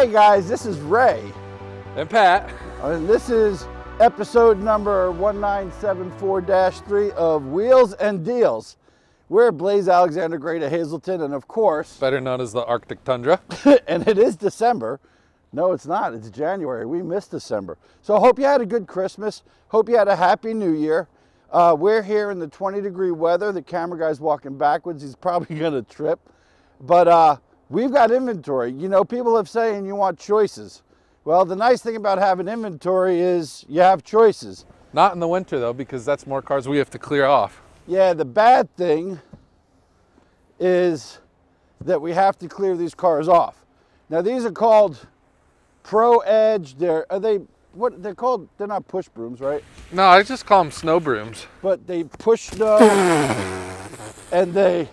Hey guys, this is Ray, And Pat, and this is episode number 1974-3 of Wheels and Deals. We're Blaise Alexander Great at Hazleton, and of course, better known as the Arctic Tundra. and it is December. No, it's not. It's January. We missed December. So I hope you had a good Christmas. Hope you had a happy New Year. Uh, we're here in the 20 degree weather. The camera guy's walking backwards. He's probably going to trip. But uh, we've got inventory. You know, people have saying you want choices. Well, the nice thing about having inventory is you have choices. Not in the winter though, because that's more cars we have to clear off. Yeah, the bad thing is that we have to clear these cars off. Now these are called Pro Edge. They're are they what they're called? They're not push brooms, right? No, I just call them snow brooms. But they push snow and they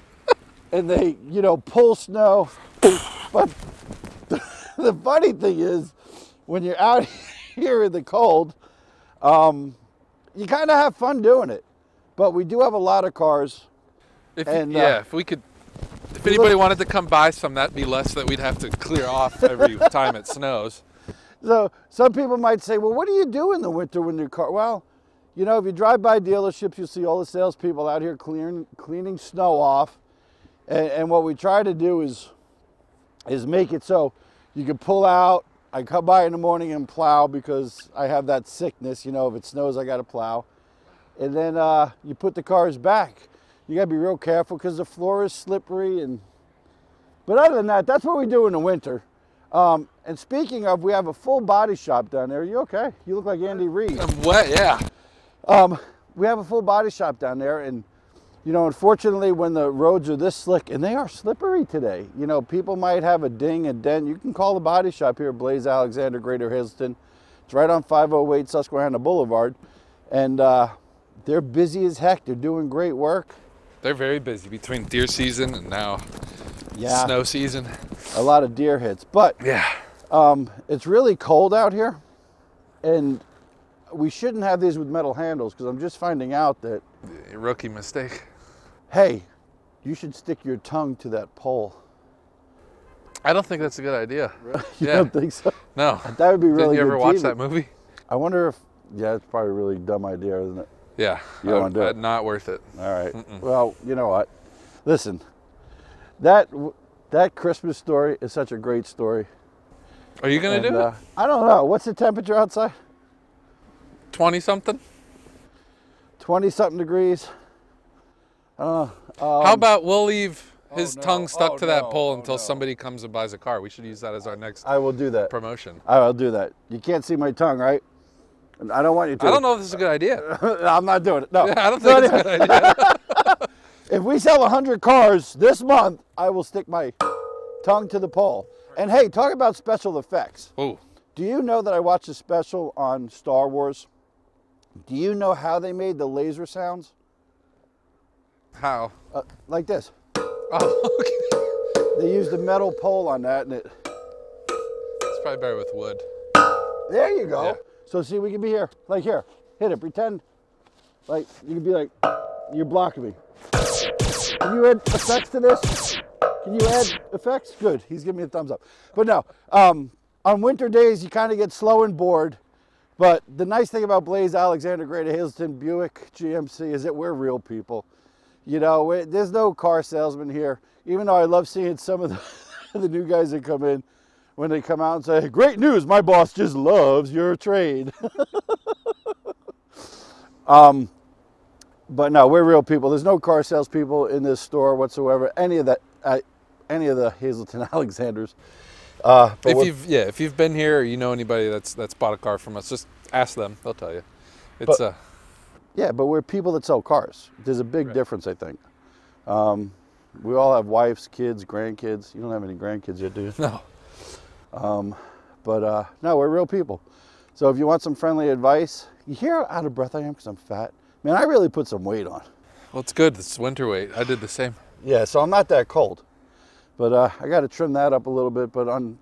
and they you know pull snow. But the, the funny thing is, when you're out here in the cold, um, you kind of have fun doing it. But we do have a lot of cars If And, uh, yeah, if we could, if anybody wanted to come buy some, that'd be less that we'd have to clear off every time it snows. So some people might say, well, what do you do in the winter when your car? Well, you know, if you drive by dealerships, you'll see all the salespeople out here clearing, cleaning snow off. And, and what we try to do is, is make it so you can pull out. I come by in the morning and plow because I have that sickness. You know, if it snows, I got to plow. And then uh, you put the cars back. You got to be real careful because the floor is slippery. And but other than that, that's what we do in the winter. Um, and speaking of, we have a full body shop down there. Are you okay? You look like Andy Reid. I'm wet, yeah. Um, we have a full body shop down there, and you know, unfortunately, when the roads are this slick, and they are slippery today, you know, people might have a ding, a dent. You can call the body shop here, Blaise Alexander, Greater Hazleton. It's right on 508 Susquehanna Boulevard, and uh, they're busy as heck. They're doing great work. They're very busy between deer season and now Yeah, snow season. a lot of deer hits, but Yeah. Um, it's really cold out here, and we shouldn't have these with metal handles because I'm just finding out that, Rookie mistake. Hey, you should stick your tongue to that pole. I don't think that's a good idea. You Yeah. don't think so? No. That would be really you ever watch TV. that movie? I wonder if, yeah, it's probably a really dumb idea, isn't it? Yeah. You don't I- wanna do uh, it. Not worth it. All right. Well, you know what? Listen, that that Christmas story is such a great story. Are you gonna And, do uh, I don't know. What's the temperature outside? Twenty something? 20 something degrees. Uh, How about we'll leave his no. tongue stuck Oh, to that no. pole Oh, until no. somebody comes and buys a car. We should use that as our next I will do that. promotion. I will do that. You can't see my tongue, right? I don't want you to. I don't know if this is a good idea. I'm not doing it. No. I don't So think it's a good idea. If we sell 100 cars this month, I will stick my tongue to the pole. And hey, talk about special effects. Ooh, Do you know that I watched a special on Star Wars? Do you know how they made the laser sounds? How? Uh, like this. Oh, okay. They used a metal pole on that, and it. It's probably better with wood. There you go. Yeah. So see, we can be here, like here. Hit it. Pretend, like you can be like, you're blocking me. Can you add effects to this? Can you add effects? Good. He's giving me a thumbs up. But no, um, on winter days you kind of get slow and bored. But the nice thing about Blaise Alexander Greater Hazleton Buick GMC is that we're real people. You know, there's no car salesman here. Even though I love seeing some of the, the new guys that come in when they come out and say, "Great news! My boss just loves your trade." um, but no, we're real people. There's no car salespeople in this store whatsoever. Any of that, uh, any of the Hazleton Alexanders. Uh, If you've yeah, if you've been here or you know anybody that's that's bought a car from us, just ask them. They'll tell you. It's But- uh Yeah, but we're people that sell cars. There's a big Right. difference, I think. Um, we all have wives, kids, grandkids. You don't have any grandkids yet, do you? no. But uh, no, we're real people. So if you want some friendly advice, you hear how out of breath I am because I'm fat. Man, I really put some weight on. Well, it's good. It's winter weight. I did the same. Yeah, so I'm not that cold. But uh, I got to trim that up a little bit. But on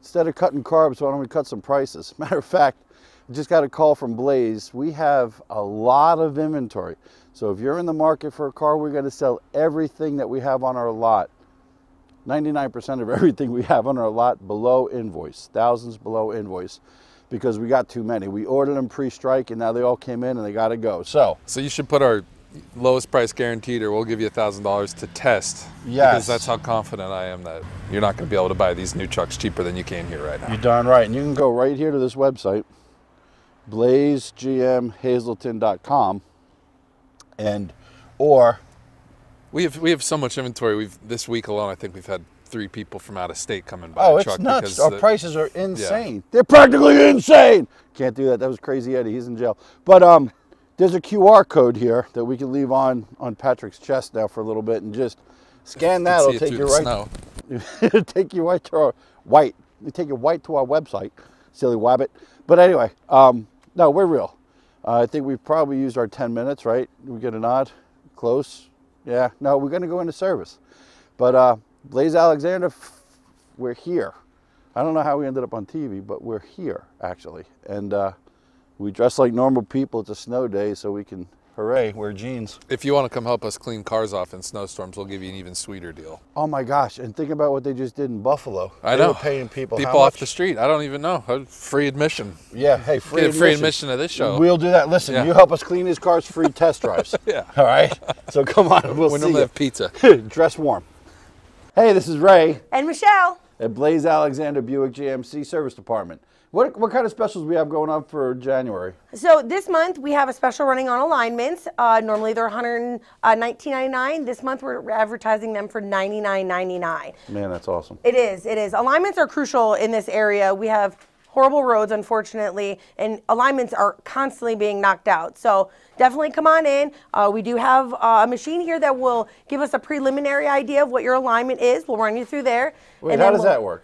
instead of cutting carbs, why don't we cut some prices? Matter of fact, just got a call from Blaise. We have a lot of inventory. So if you're in the market for a car, we're going to sell everything that we have on our lot. 99% of everything we have on our lot below invoice, thousands below invoice, because we got too many. We ordered them pre-strike, and now they all came in and they got to go. So So you should put our lowest price guaranteed, or we'll give you a thousand dollars to test. Yes. Because that's how confident I am that you're not going to be able to buy these new trucks cheaper than you can here right now. You're darn right. And you can go right here to this website, blazegmhazelton.com, and or We have we have so much inventory. We've this week alone, I think we've had three people from out of state coming by. oh, it's truck nuts. because Our the- prices are insane. They're practically insane. Can't do that. That was crazy Eddie. He's in jail. But um, there's a QR code here that we can leave on on Patrick's chest now for a little bit and just scan that. It'll take you right. It'll take you right to our white. You take you white to our website, silly wabbit. But anyway, um, no, we're real. Uh, I think we've probably used our 10 minutes, right? We get a nod, close. Yeah, no, we're going to go into service. But uh, Blaise Alexander, we're here. I don't know how we ended up on TV, but we're here actually, and uh, we dress like normal people. It's a snow day, so we can hooray wear jeans. If you want to come help us clean cars off in snowstorms, we'll give you an even sweeter deal. Oh my gosh! And think about what they just did in Buffalo. I They know. were paying people how People off much? the street. I don't even know. Uh, Free admission. Yeah, hey, free admission. free admission to this show. We'll do that. Listen, Yeah. you help us clean these cars, free test drives. Yeah. All right. So come on, we'll we see normally you. have pizza. Dress warm. Hey, this is Ray And Michelle. at Blaise Alexander Buick GMC Service Department. What what kind of specials we have going on for January? So this month we have a special running on alignments. Uh, normally they're $119.99. This month we're advertising them for $99.99. Man, that's awesome. It is. It is. Alignments are crucial in this area. We have horrible roads, unfortunately, and alignments are constantly being knocked out. So definitely come on in. Uh, we do have uh, a machine here that will give us a preliminary idea of what your alignment is. We'll run you through there. Wait, how does we'll- that work?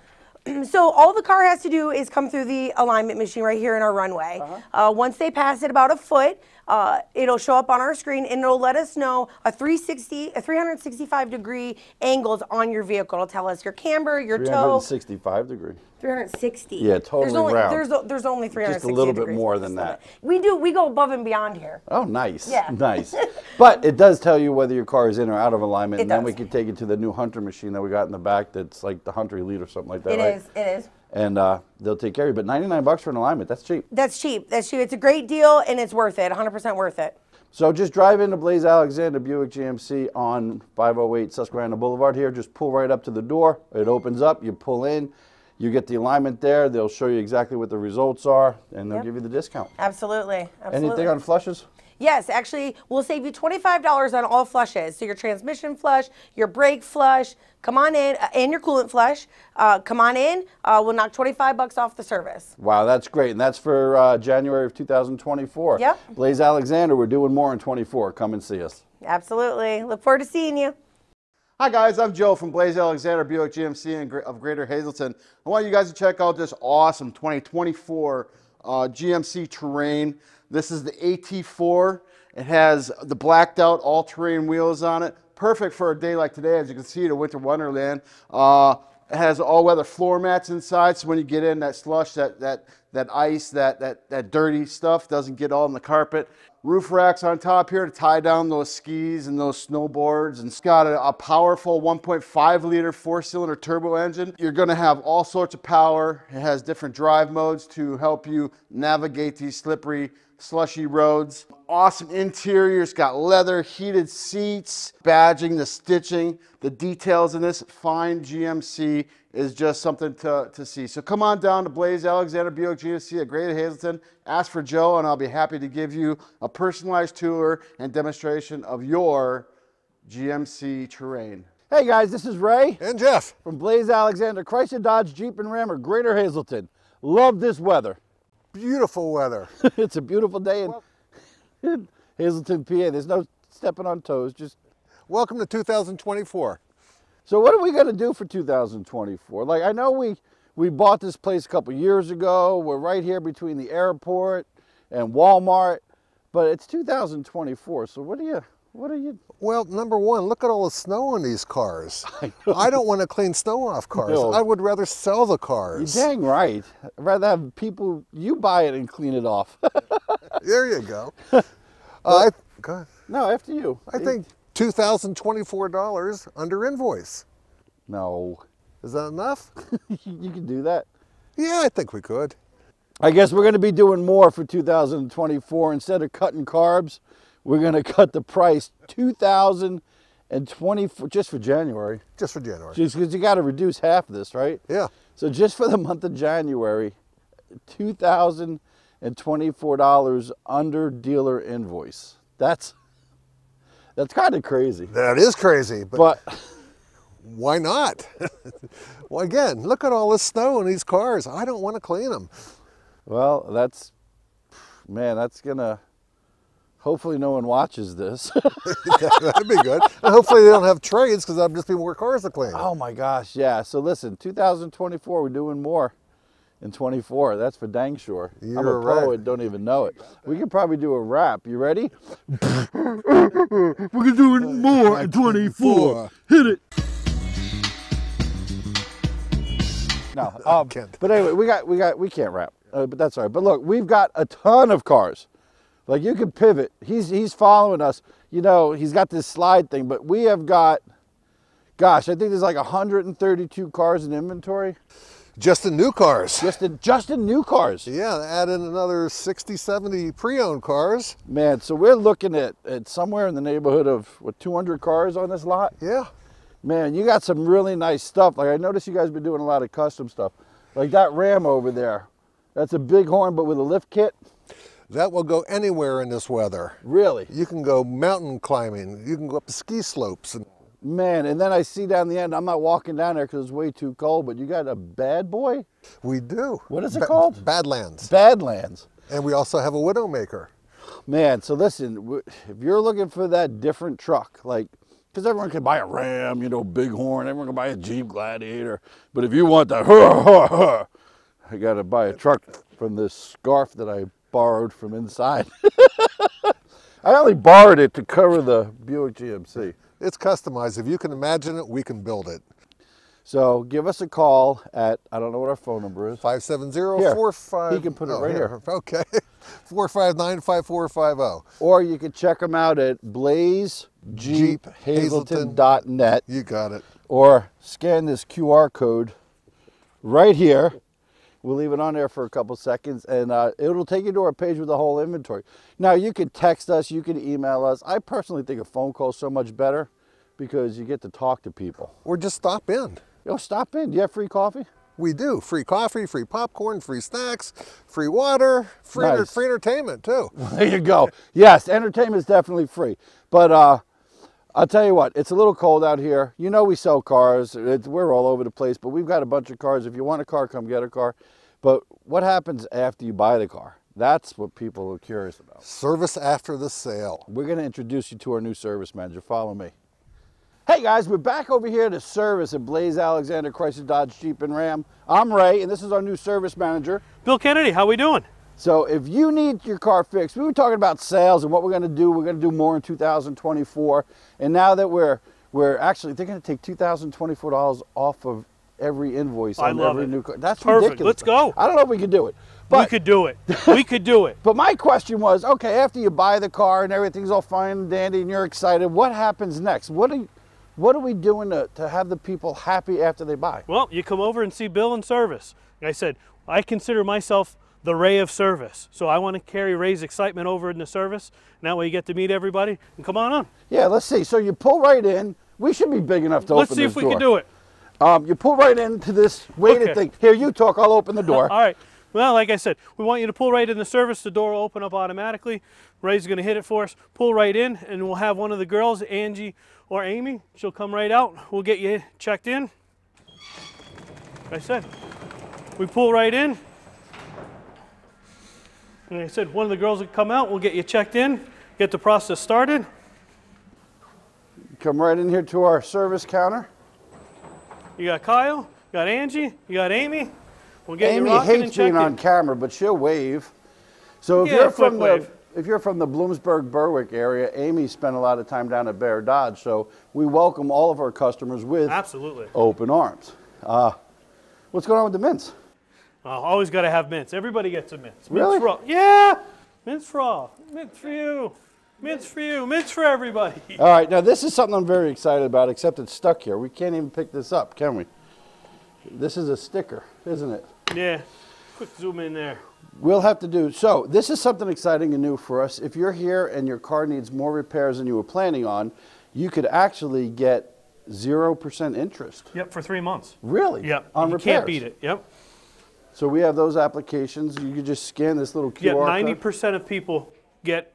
So all the car has to do is come through the alignment machine right here in our runway. uh once they pass it about a foot, uh, it'll show up on our screen and it'll let us know a 360, a 365 degree angles on your vehicle. It'll tell us your camber, your toe. 365 degree. 360. Yeah, totally there's only, round. There's, there's only 360 little bit more than that. We do. We go above and beyond here. Oh, nice. Yeah. Nice. but it does tell you whether your car is in or out of alignment, It and then we can take it to the new Hunter machine that we got in the back. That's like the Hunter Elite or something like that, It right? is. It is. And uh, they'll take care of you. But 99 bucks for an alignment, that's cheap. That's cheap. That's cheap. It's a great deal and it's worth it. 100% worth it. So just drive into Blaise Alexander Buick GMC on 508 Susquehanna Boulevard here. Just pull right up to the door. It opens up. You pull in. You get the alignment there. They'll show you exactly what the results are, and they'll Yep. give you the discount. Absolutely. Absolutely. Anything on flushes? Yes, actually, we'll save you $25 on all flushes. So your transmission flush, your brake flush, come on in, uh, and your coolant flush. Uh, come on in. Uh, we'll knock 25 bucks off the service. Wow, that's great. And that's for uh, January of 2024. Yep. Blaise Alexander, we're doing more in 24. Come and see us. Absolutely. Look forward to seeing you. Hi guys, I'm Joe from Blaise Alexander Buick GMC of Greater Hazleton. I want you guys to check out this awesome 2024 uh, GMC Terrain. This is the AT4. It has the blacked out all-terrain wheels on it. Perfect for a day like today, as you can see, the winter wonderland. Uh, it has all-weather floor mats inside, so when you get in, that slush, that that that ice, that that that dirty stuff doesn't get all in the carpet. Roof racks on top here to tie down those skis and those snowboards. And it's got a, a powerful 1.5 liter four cylinder turbo engine. You're gonna have all sorts of power. It has different drive modes to help you navigate these slippery, slushy roads. Awesome interior. It's got leather, heated seats, badging, the stitching, the details in this fine GMC is just something to, to see. So come on down to Blaise Alexander Buick GMC at Greater Hazleton. Ask for Joe, and I'll be happy to give you a personalized tour and demonstration of your GMC terrain. Hey guys, this is Ray And Jeff. from Blaise Alexander Chrysler Dodge Jeep and Ram of Greater Hazleton. Love this weather. Beautiful weather. it's a beautiful day in Hazleton, PA. There's no stepping on toes. Just Welcome to 2024. so, what are we going to do for 2024? Like, I know we we bought this place a couple years ago. We're right here between the airport and Walmart. but it's 2024. So what do you? What are you? Well, number one, look at all the snow on these cars. I, don't want to clean snow off cars. No. I would rather sell the You're cars. dang right. I'd rather have people you buy it and clean it off. There you go. uh, I, go no, after you. I think $2,024 under invoice. No, Is that enough? you can do that. yeah, I think we could. I guess we're going to be doing more for 2024. Instead of cutting carbs, we're going to cut the price 2024 just for January. Just for January. Just because you got to reduce half of this, right? Yeah. So just for the month of January, two thousand and twenty-four dollars under dealer invoice. That's that's kind of crazy. That is crazy, but, But why not? well, again, look at all this snow in these cars. I don't want to clean them. well, that's man, that's gonna. Hopefully, no one watches this. That'd be good. And hopefully they don't have trades because that'll just be more cars to clean. oh my gosh, yeah. So listen, 2024, we're doing more in 24. That's for dang sure. I'm a You're pro right. and don't even know it. We could probably do a rap. You ready? we're gonna do it more in 24. Hit it. No, um, Can't. but anyway, we got we got we can't rap, uh, but that's all right. But look, we've got a ton of cars. Like you can pivot. He's he's following us. You know, he's got this slide thing, but we have got, gosh, I think there's like 132 cars in inventory. Just in new cars. Just in just in new cars. Yeah, add in another 60, 70 pre-owned cars. Man, so we're looking at, at somewhere in the neighborhood of what 200 cars on this lot. Yeah. Man, you got some really nice stuff. Like I noticed you guys been doing a lot of custom stuff. Like that Ram over there. That's a big horn but with a lift kit. That will go anywhere in this weather. Really? You can go mountain climbing. You can go up the ski slopes. And Man, and then I see down the end, I'm not walking down there because it's way too cold, but you got a bad boy? we do. What is it Ba- called? Badlands. Badlands. And we also have a Widowmaker. Man, so listen, if you're looking for that different truck, like, because everyone can buy a Ram, you know, big horn, everyone can buy a Jeep Gladiator, but if you want that, I got to buy a truck from this scarf that I borrowed from inside. I only borrowed it to cover the Buick GMC. It's customized. If you can imagine it, we can build it. So give us a call at, I don't know what our phone number is. 570-45... he can put it oh, right here. Okay. 459-5450. Or you can check them out at blazejeephazelton.net. You got it. or scan this QR code right here. We'll leave it on there for a couple seconds and uh, it'll take you to our page with the whole inventory. Now you can text us, you can email us. I personally think a phone call is so much better because you get to talk to people. Or just stop in. Yo, stop in. Do you have free coffee? We do. Free coffee, free popcorn, free snacks, free water, free, Nice. free entertainment too. There you go. Yes, entertainment is definitely free. But uh, I'll tell you what, it's a little cold out here. You know we sell cars. It's, we're all over the place, but we've got a bunch of cars. If you want a car, come get a car. But what happens after you buy the car? That's what people are curious about. Service after the sale. We're going to introduce you to our new service manager. Follow me. Hey guys, we're back over here to service at Blaise Alexander Chrysler Dodge Jeep and Ram. I'm Ray, and this is our new service manager. Bill Kennedy, how are we doing? So if you need your car fixed, we were talking about sales and what we're going to do. We're going to do more in 2024. And now that we're we're actually they're going to take $2,024 off of every invoice I on love every it. new car. That's Perfect. ridiculous. Let's go. I don't know if we can do it. But, we could do it. We could do it. but my question was, okay, after you buy the car and everything's all fine and dandy and you're excited, what happens next? What are you, what are we doing to, to have the people happy after they buy? Well, you come over and see Bill in service. Like I said, I consider myself the ray of service. So I want to carry Ray's excitement over into service. And that way you get to meet everybody and come on on. Yeah, let's see. So you pull right in. We should be big enough to open the side. Let's see if we door. can do it. Um, you pull right into this weighted Okay. thing. Here, you talk. I'll open the door. All right. Well, like I said, we want you to pull right in the service. The door will open up automatically. Ray's going to hit it for us. Pull right in, and we'll have one of the girls, Angie or Amy. She'll come right out. We'll get you checked in. Like I said, we pull right in. And I said, one of the girls will come out. We'll get you checked in, get the process started. Come right in here to our service counter. You got Kyle, you got Angie, you got Amy. We'll get Amy you hates being checking. on camera, but she'll wave. So if Yeah, you're from the wave. if you're from the Bloomsburg Berwick area, Amy spent a lot of time down at Bear Dodge, so we welcome all of our customers with Absolutely. open arms. Uh, what's going on with the mints? Uh, always got to have mints. Everybody gets a mints. Mints Really? for all. Yeah, mints for all. Mints for you. Mints for you. Mints for everybody. All right, now this is something I'm very excited about, except it's stuck here. We can't even pick this up, can we? This is a sticker, isn't it? Yeah. Quick zoom in there. We'll have to do, so this is something exciting and new for us. If you're here and your car needs more repairs than you were planning on, you could actually get 0% interest. Yep, for three months. Really? Yep. On you repairs. can't beat it. Yep. So we have those applications. You could just scan this little QR Yeah, ninety percent of people get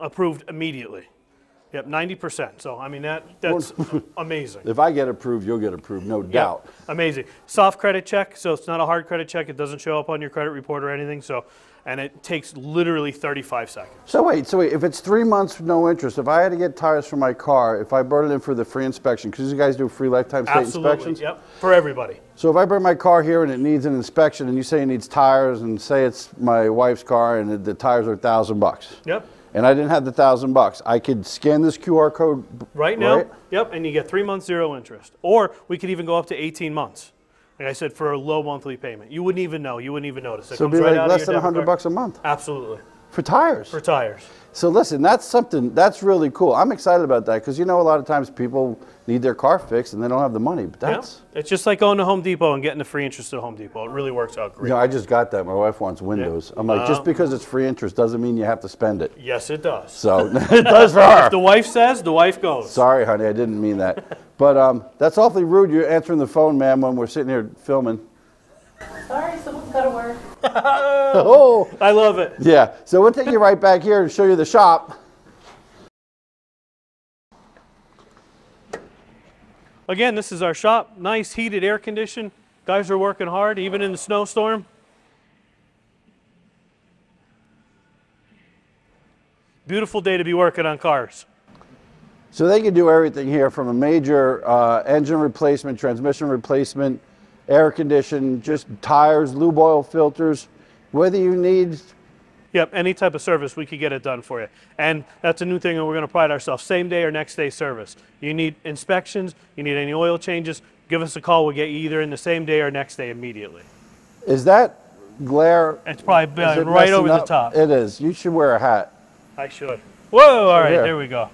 approved immediately. Yep, ninety percent. So I mean that that's amazing. If I get approved, you'll get approved, no Yep, doubt. Amazing. Soft credit check, so it's not a hard credit check. It doesn't show up on your credit report or anything. So, and it takes literally 35 seconds. So wait, so wait, if it's three months no interest, if I had to get tires for my car, if I brought it in for the free inspection, because you guys do free lifetime state Absolutely. inspections. Yep. For everybody. So if I bring my car here and it needs an inspection, and you say it needs tires, and say it's my wife's car and the, tires are a thousand bucks, Yep. and I didn't have the thousand bucks, I could scan this QR code. Right now. right? Yep. And you get three months zero interest, or we could even go up to 18 months. Like I said, for a low monthly payment, you wouldn't even know. You wouldn't even notice. It So it'd be right like less than hundred bucks a month Absolutely. for tires. For tires. So listen, that's something that's really cool. I'm excited about that because you know a lot of times people need their car fixed and they don't have the money. But Yeah. that's It's just like going to Home Depot and getting the free interest at Home Depot. It really works out great. you know, I just got that. My wife wants windows. I'm like, just Uh, because it's free interest doesn't mean you have to spend it. yes, it does. So it does for her. The wife says, the wife goes. Sorry, honey, I didn't mean that. But um, that's awfully rude. You're answering the phone, ma'am, when we're sitting here filming. Sorry, someone's got to work. Oh, I love it. yeah. So we'll take you right back here and show you the shop. Again, this is our shop. Nice heated air conditioned. Guys are working hard, even in the snowstorm. Beautiful day to be working on cars. So they can do everything here from a major uh, engine replacement, transmission replacement, air conditioning, just tires, lube oil filters. Whether you need, Yep, any type of service, we could get it done for you. And that's a new thing that we're going to pride ourselves. Same day or next day service. You need inspections, you need any oil changes, give us a call. We'll get you either in the same day or next day immediately. is that glare? It's probably it right over the top. It is. You should wear a hat. I should. Whoa, all right, here. there we go.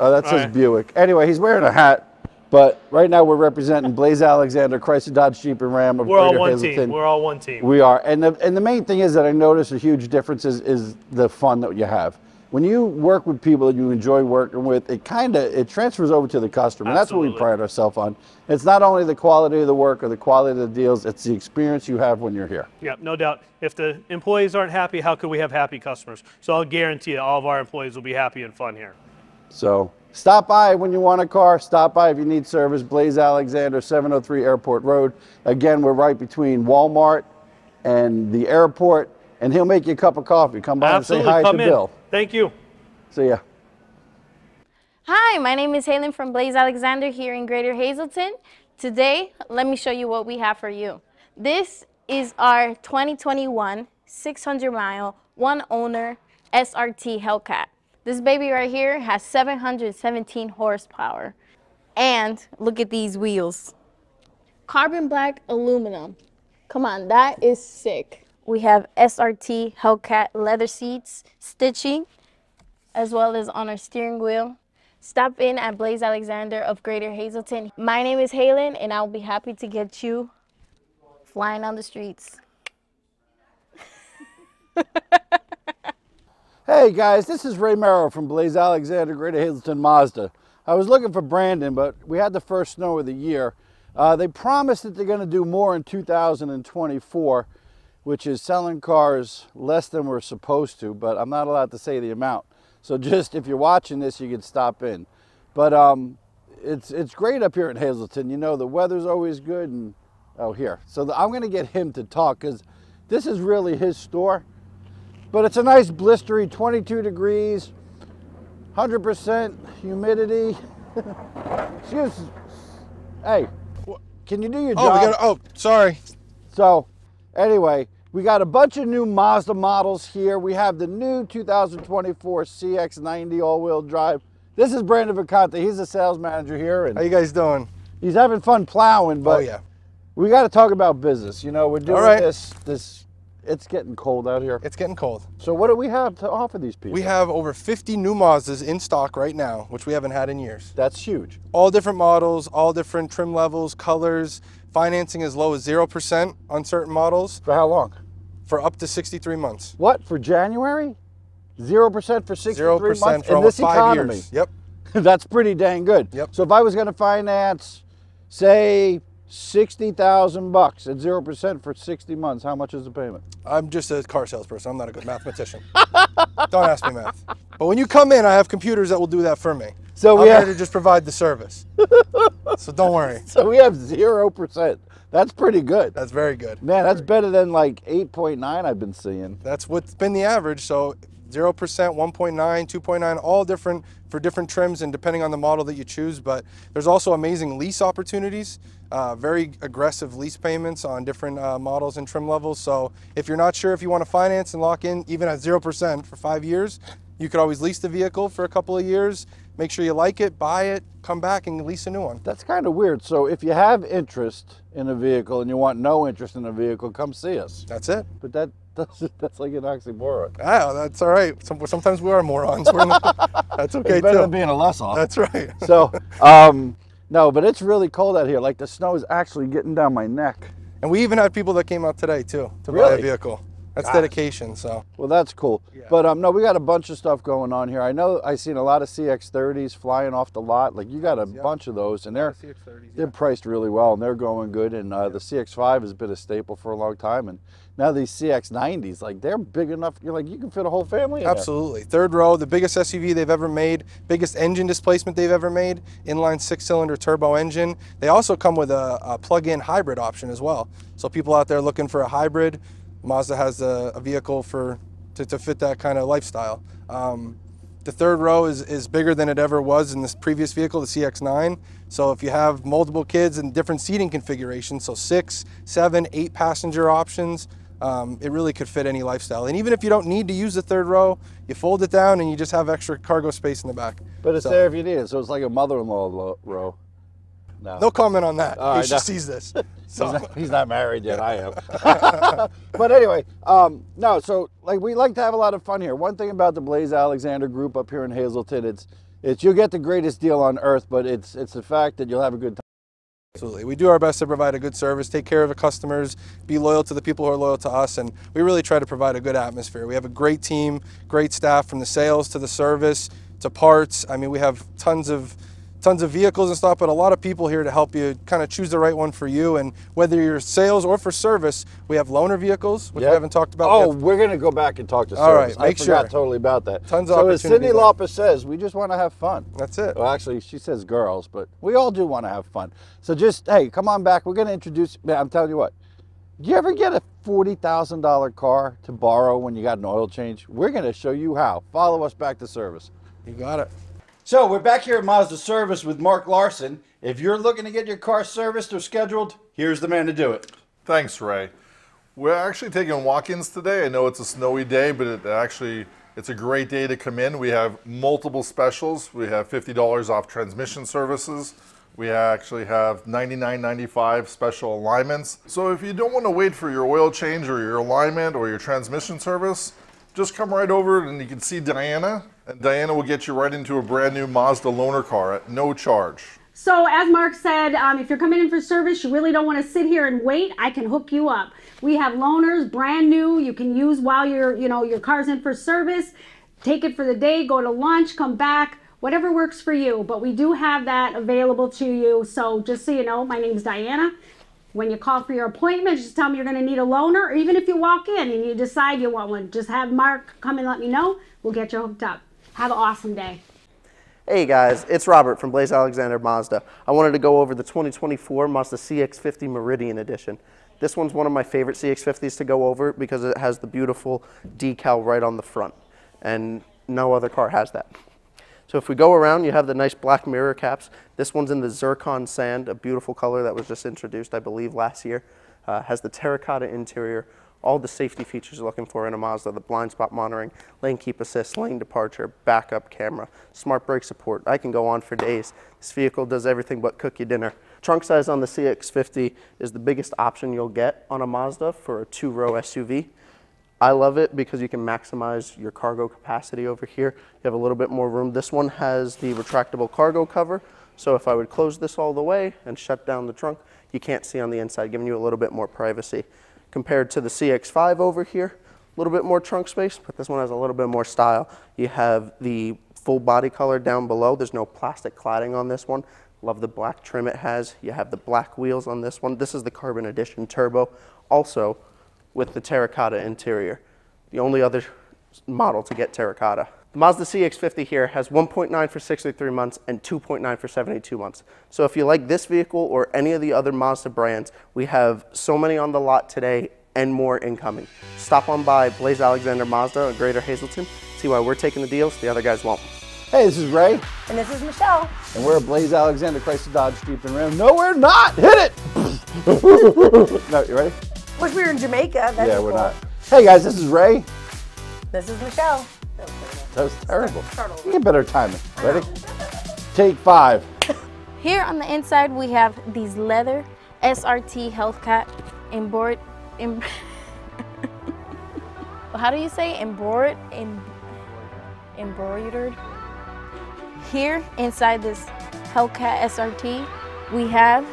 Oh, that says right. Buick. Anyway, he's wearing a hat. But right now we're representing Blaise Alexander, Chrysler Dodge Jeep and Ram of We're all Greater one Hazleton. team. We're all one team. We are, and the and the main thing is that I notice a huge difference is, is the fun that you have. When you work with people that you enjoy working with, it kind of it transfers over to the customer. And that's what we Absolutely. pride ourselves on. It's not only the quality of the work or the quality of the deals; it's the experience you have when you're here. Yep, no doubt. If the employees aren't happy, how could we have happy customers? So I'll guarantee you all of our employees will be happy and fun here. So stop by when you want a car. Stop by if you need service. Blaise Alexander, 703 Airport Road. Again, we're right between Walmart and the airport, and he'll make you a cup of coffee. Come by Absolutely, and say hi come to in. Bill. Thank you. See ya. Hi, my name is Halen from Blaise Alexander here in Greater Hazleton. Today, let me show you what we have for you. This is our 2021 600 mile, one owner SRT Hellcat. This baby right here has 717 horsepower. And look at these wheels. Carbon black aluminum. Come on, that is sick. We have SRT Hellcat leather seats, stitching, as well as on our steering wheel. Stop in at Blaise Alexander of Greater Hazleton. My name is Halen, and I'll be happy to get you flying on the streets. Hey guys, this is Ray Merrow from Blaise Alexander, Greater Hazleton Mazda. I was looking for Brandon, but we had the first snow of the year. Uh, they promised that they're going to do more in 2024, which is selling cars less than we're supposed to, but I'm not allowed to say the amount. So just if you're watching this, you can stop in. But um, it's it's great up here in Hazleton. You know the weather's always good, and oh here. So the, I'm going to get him to talk because this is really his store. But it's a nice blistery 22 degrees, 100% humidity. Excuse Hey, can you do your Oh, job? we got. Oh, sorry. So, anyway, We got a bunch of new Mazda models here. We have the new 2024 CX90 all-wheel drive. This is Brandon Vicante. He's the sales manager here, and How you guys doing? he's having fun plowing. But oh yeah. we got to talk about business. You know, we're doing right. this. This it's getting cold out here. It's getting cold. So what do we have to offer these people? We have over 50 new Mazdas in stock right now, which we haven't had in years. That's huge. All different models, all different trim levels, colors, financing as low as 0% on certain models For how long? for up to 63 months. What for January? Zero percent for sixty-three 0% months for in almost this five economy. years. Yep. That's pretty dang good. Yep. So if I was going to finance, say sixty thousand bucks at zero percent for sixty months, how much is the payment? I'm just a car salesperson. I'm not a good mathematician. Don't ask me math. But when you come in, I have computers that will do that for me. So I'm we here have- to just provide the service. so don't worry. So we have zero percent. That's pretty good. That's very good. Man, that's better than like eight point nine I've been seeing. That's what's been the average. So 0%, 1.9, 2.9, all different for different trims and depending on the model that you choose. But there's also amazing lease opportunities, uh, very aggressive lease payments on different uh, models and trim levels. So if you're not sure if you want to finance and lock in even at 0% for five years, you could always lease the vehicle for a couple of years. Make sure you like it, buy it, come back and lease a new one. That's kind of weird. So if you have interest in a vehicle and you want no interest in a vehicle, come see us. That's it. But that that's, that's like an oxymoron. Ah, that's all right. Some, sometimes we are morons. We're not, that's okay It's better too. than being a less off. That's right. so, um, no, but it's really cold out here. Like the snow is actually getting down my neck. And we even had people that came out today too to buy a vehicle. That's dedication. So Well, that's cool. But um, no, we got a bunch of stuff going on here. I know I seen a lot of CX30s flying off the lot. Like you got a bunch of those, and they're they're priced really well, and they're going good. And uh, the CX5 has been a staple for a long time, and now these CX90s, like they're big enough. You're like you can fit a whole family in there. absolutely, third row, the biggest SUV they've ever made, biggest engine displacement they've ever made, inline six-cylinder turbo engine. They also come with a, a plug-in hybrid option as well. So people out there looking for a hybrid, Mazda has a, a vehicle for to, to fit that kind of lifestyle. Um, the third row is, is bigger than it ever was in this previous vehicle, the CX-9. So if you have multiple kids and different seating configurations, so six, seven, eight passenger options, um, it really could fit any lifestyle. And even if you don't need to use the third row, you fold it down and you just have extra cargo space in the back. But it's So- there if you need it. So it's like a mother-in-law lo- row. No. No comment on that. All he right, no. sees this. He's So not, he's not married yet. I am. but anyway, um, no. So like we like to have a lot of fun here. One thing about the Blaise Alexander Group up here in Hazleton, it's it's you'll get the greatest deal on earth, but it's it's the fact that you'll have a good time. Absolutely. We do our best to provide a good service, take care of the customers, be loyal to the people who are loyal to us, and we really try to provide a good atmosphere. We have a great team, great staff from the sales to the service to parts. I mean, we have tons of tons of vehicles and stuff, but a lot of people here to help you kind of choose the right one for you. And whether you're sales or for service, we have loaner vehicles, which Yep. we haven't talked about. Oh, we're gonna go back and talk to All right, service. I make forgot sure. totally about that. Tons of so as Cindy. Lauper says, we just want to have fun. that's it. Well, actually, she says girls, but we all do want to have fun. So just hey, come on back. We're gonna introduce. Man, I'm telling you what. Do you ever get a forty thousand dollar car to borrow when you got an oil change? We're gonna show you how. Follow us back to service. You got it. So we're back here at Mazda Service with Mark Larson. If you're looking to get your car serviced or scheduled, here's the man to do it. Thanks, Ray. We're actually taking walk-ins today. I know it's a snowy day, but it actually it's a great day to come in. We have multiple specials. We have $50 off transmission services. We actually have $99.95 special alignments. So if you don't want to wait for your oil change or your alignment or your transmission service, just come right over and you can see Diana, and Diana will get you right into a brand new Mazda loaner car at no charge. So as Mark said, um, if you're coming in for service, you really don't want to sit here and wait. I can hook you up. We have loaners, brand new. You can use while your you know your car's in for service. Take it for the day, go to lunch, come back, whatever works for you. But we do have that available to you. So just so you know, my name's Diana. When you call for your appointment, just tell me you're going to need a loaner. Or even if you walk in and you decide you want one, just have Mark come and let me know. We'll get you hooked up. Have an awesome day. Hey guys, it's Robert from Blaise Alexander Mazda. I wanted to go over the 2024 Mazda CX-50 Meridian Edition. This one's one of my favorite CX-50s to go over because it has the beautiful decal right on the front, and no other car has that. So if we go around, you have the nice black mirror caps. This one's in the zircon sand, a beautiful color that was just introduced, I believe, last year. Uh, has the terracotta interior, all the safety features you're looking for in a Mazda, the blind spot monitoring, lane keep assist, lane departure, backup camera, smart brake support. I can go on for days. This vehicle does everything but cook you dinner. Trunk size on the CX-50 is the biggest option you'll get on a Mazda for a two-row SUV. I love it because you can maximize your cargo capacity over here. You have a little bit more room. This one has the retractable cargo cover. So if I would close this all the way and shut down the trunk, you can't see on the inside, giving you a little bit more privacy. Compared to the CX-5 over here, a little bit more trunk space, but this one has a little bit more style. You have the full body color down below. There's no plastic cladding on this one. Love the black trim it has. You have the black wheels on this one. This is the Carbon Edition Turbo. Also, with the terracotta interior. The only other model to get terracotta. The Mazda CX-50 here has 1.9 for 63 months and 2.9 for 72 months. So if you like this vehicle or any of the other Mazda brands, we have so many on the lot today and more incoming. Stop on by Blaise Alexander Mazda in Greater Hazleton, see why we're taking the deals, the other guys won't. Hey, this is Ray. And this is Michelle. And we're at Blaise Alexander Chrysler Dodge Jeep and Ram. No, we're not. Hit it. no, you ready? Wish we were in Jamaica. That'd yeah, we're cool. not. Hey guys, this is Ray. This is Michelle. That was terrible. You get better timing. Ready? Take five. Here on the inside, we have these leather SRT Hellcat embroidered. Em How do you say embroidered? Em embroidered. Here inside this Hellcat SRT, we have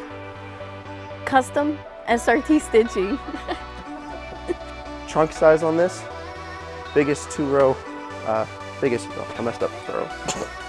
custom SRT stitching. Trunk size on this, biggest two row, uh, biggest, oh, I messed up the row.